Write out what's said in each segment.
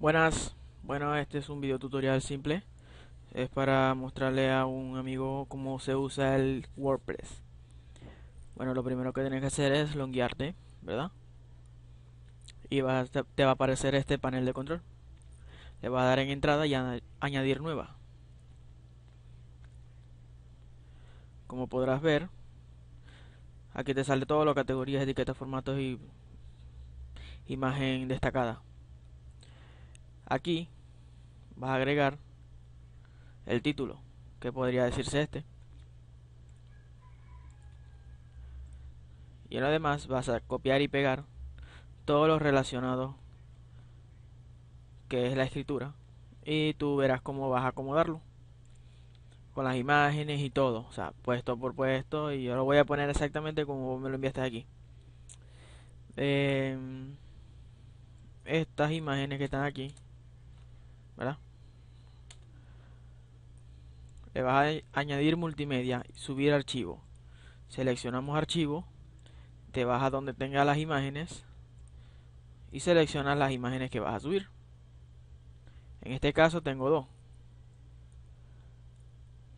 Buenas, bueno este es un video tutorial simple. Es para mostrarle a un amigo cómo se usa el WordPress. Bueno lo primero que tienes que hacer es longuearte, ¿verdad? Y te va a aparecer este panel de control. Le vas a dar en entrada y añadir nueva. Como podrás ver Aquí te sale todo lo categorías, etiquetas, formatos y imagen destacada Aquí vas a agregar el título, que podría decirse este. Y además vas a copiar y pegar todo lo relacionado que es la escritura y tú verás cómo vas a acomodarlo con las imágenes y todo, o sea, puesto por puesto y yo lo voy a poner exactamente como me lo enviaste aquí. Em, estas imágenes que están aquí Le vas a añadir multimedia, subir archivo. Seleccionamos archivo, te vas a donde tenga las imágenes y seleccionas las imágenes que vas a subir. En este caso tengo dos.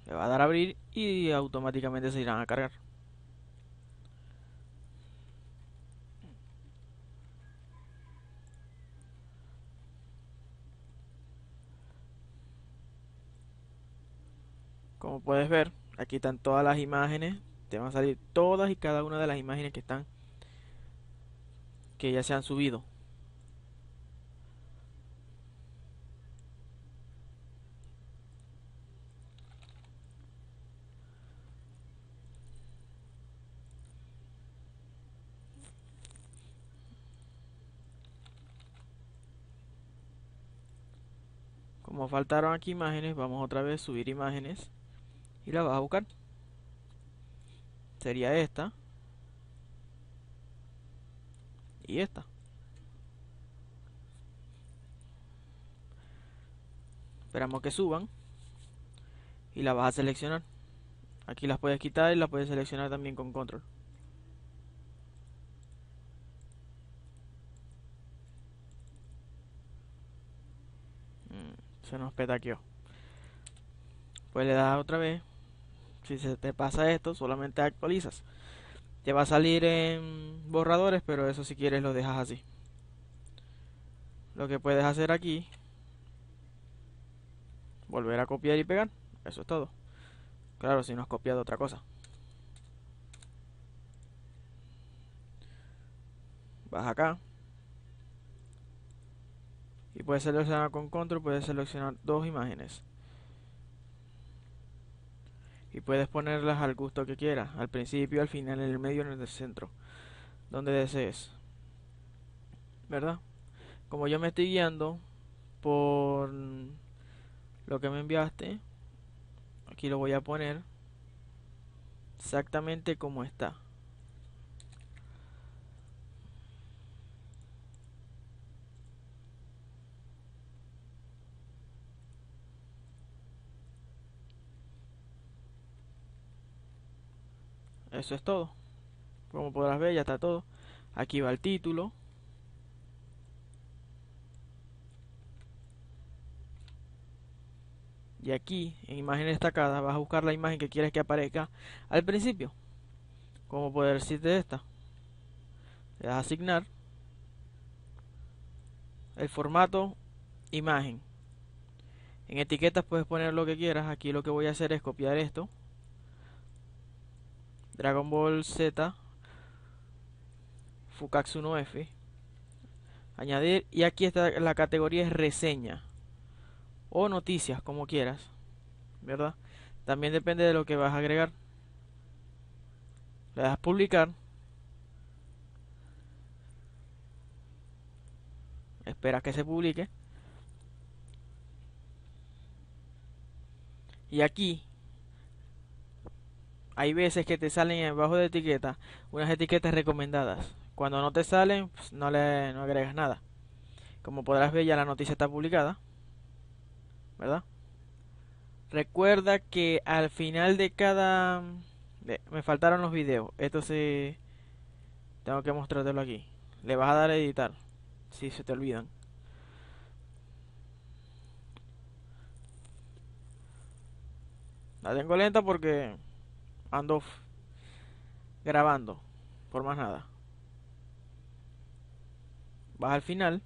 Le va a dar a abrir y automáticamente se irán a cargar. Como puedes ver, aquí están todas las imágenes. Te van a salir todas y cada una de las imágenes que están que ya se han subido. Como faltaron aquí imágenes, vamos otra vez a subir imágenes y la vas a buscar. Sería esta. Y esta. Esperamos que suban. Y la vas a seleccionar. Aquí las puedes quitar y las puedes seleccionar también con control. Mm, se nos petaqueó. Pues le das otra vez si se te pasa esto, solamente actualizas. Te va a salir en borradores, pero eso si quieres lo dejas así. Lo que puedes hacer aquí, volver a copiar y pegar. Eso es todo. Claro, si no has copiado otra cosa. Vas acá. Y puedes seleccionar con control, puedes seleccionar dos imágenes y puedes ponerlas al gusto que quieras, al principio, al final, en el medio, en el centro, donde desees. ¿Verdad? Como yo me estoy guiando por lo que me enviaste, aquí lo voy a poner exactamente como está. Eso es todo. Como podrás ver, ya está todo. Aquí va el título. Y aquí, en imagen destacada, vas a buscar la imagen que quieres que aparezca al principio. Como poder decirte esta. Le das a asignar. El formato, imagen. En etiquetas puedes poner lo que quieras. Aquí lo que voy a hacer es copiar esto. Dragon Ball Z Fukax 1F añadir y aquí está la categoría es reseña. O noticias como quieras verdad también depende de lo que vas a agregar. Le das publicar. Esperas que se publique. Y aquí hay veces que te salen abajo de etiqueta unas etiquetas recomendadas. Cuando no te salen, pues no le no agregas nada. Como podrás ver, ya la noticia está publicada. ¿Verdad? Recuerda que al final de cada... Me faltaron los videos. Esto se... Tengo que mostrártelo aquí. Le vas a dar a editar. Si se te olvidan. La tengo lenta porque ando grabando, por más nada. Vas al final.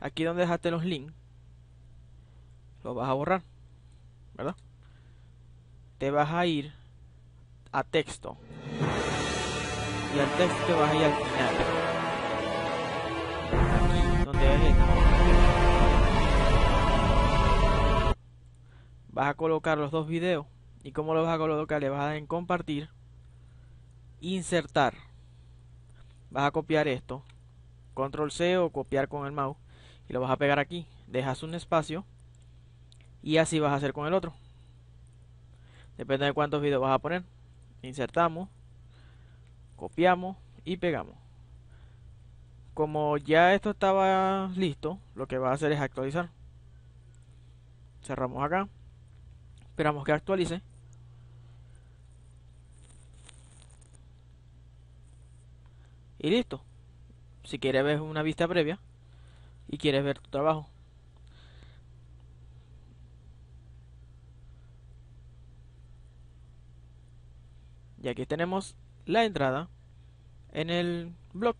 Aquí donde dejaste los links, lo vas a borrar, ¿verdad? Te vas a ir a texto. Y al texto te vas a ir al final. Vas a colocar los dos videos. ¿Y cómo lo vas a colocar? Le vas a dar en compartir. Insertar. Vas a copiar esto. Control C o copiar con el mouse. Y lo vas a pegar aquí. Dejas un espacio. Y así vas a hacer con el otro. Depende de cuántos videos vas a poner. Insertamos. Copiamos y pegamos. Como ya esto estaba listo, lo que va a hacer es actualizar. Cerramos acá. Esperamos que actualice. Y listo. Si quieres ver una vista previa y quieres ver tu trabajo. Y aquí tenemos la entrada en el blog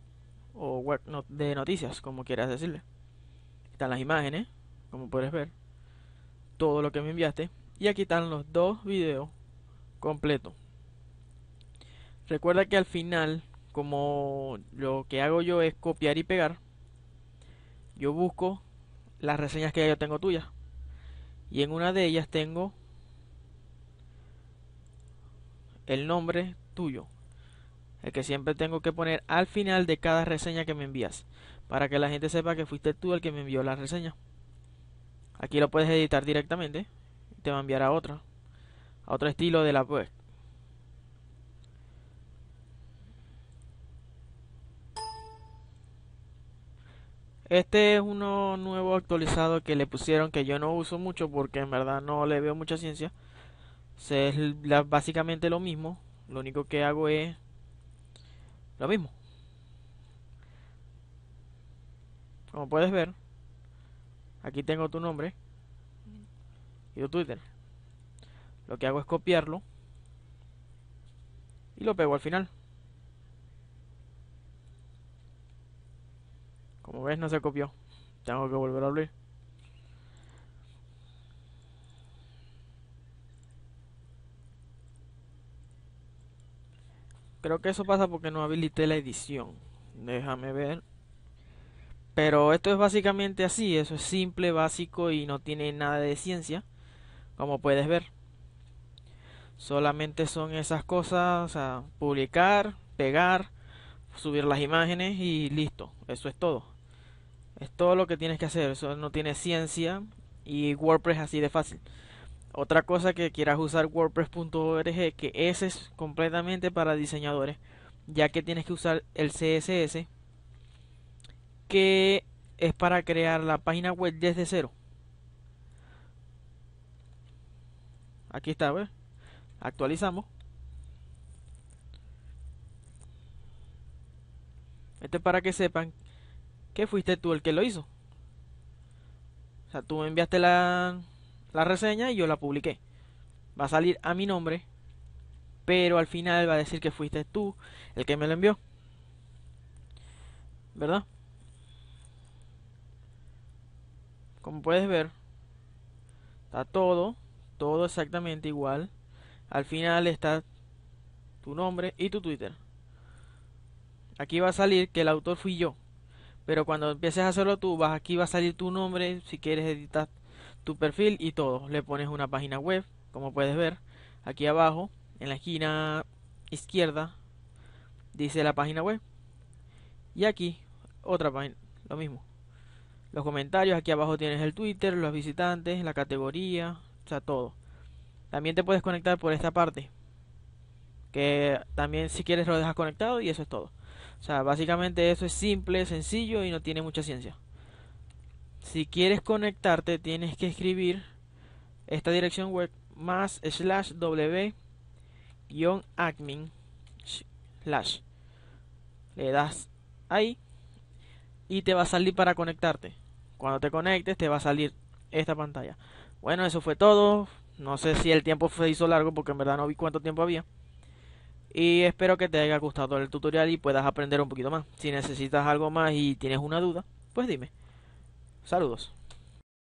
o web de noticias, como quieras decirle. Están las imágenes, como puedes ver, todo lo que me enviaste. Y aquí están los dos videos completos. Recuerda que al final, como lo que hago yo es copiar y pegar, yo busco las reseñas que yo tengo tuyas. Y en una de ellas tengo el nombre tuyo. El que siempre tengo que poner al final de cada reseña que me envías. Para que la gente sepa que fuiste tú el que me envió la reseña. Aquí lo puedes editar directamente te va a enviar a otra, a otro estilo de la web. Este es uno nuevo actualizado que le pusieron que yo no uso mucho porque en verdad no le veo mucha ciencia. Es básicamente lo mismo. Lo único que hago es lo mismo. Como puedes ver, aquí tengo tu nombre y Twitter. Lo que hago es copiarlo y lo pego al final. Como ves no se copió. Tengo que volver a abrir. Creo que eso pasa porque no habilité la edición. Déjame ver. Pero esto es básicamente así. Eso es simple, básico y no tiene nada de ciencia como puedes ver. Solamente son esas cosas, publicar, pegar, subir las imágenes y listo. Eso es todo. Es todo lo que tienes que hacer. Eso no tiene ciencia y WordPress así de fácil. Otra cosa que quieras usar WordPress.org, que ese es completamente para diseñadores, ya que tienes que usar el CSS, que es para crear la página web desde cero. Aquí está, ¿ves? Actualizamos. Este es para que sepan que fuiste tú el que lo hizo. O sea, tú me enviaste la, la reseña y yo la publiqué. Va a salir a mi nombre, pero al final va a decir que fuiste tú el que me lo envió. ¿Verdad? Como puedes ver, está todo todo exactamente igual. Al final está tu nombre y tu Twitter. Aquí va a salir que el autor fui yo. Pero cuando empieces a hacerlo tú, vas aquí va a salir tu nombre, si quieres editar tu perfil y todo. Le pones una página web, como puedes ver. Aquí abajo, en la esquina izquierda, dice la página web. Y aquí, otra página, lo mismo. Los comentarios, aquí abajo tienes el Twitter, los visitantes, la categoría, o sea, todo. También te puedes conectar por esta parte. Que también si quieres lo dejas conectado y eso es todo. O sea, básicamente eso es simple, sencillo y no tiene mucha ciencia. Si quieres conectarte tienes que escribir esta dirección web más slash w guion admin slash. Le das ahí y te va a salir para conectarte. Cuando te conectes te va a salir esta pantalla. Bueno, eso fue todo. No sé si el tiempo se hizo largo porque en verdad no vi cuánto tiempo había. Y espero que te haya gustado el tutorial y puedas aprender un poquito más. Si necesitas algo más y tienes una duda, pues dime. Saludos.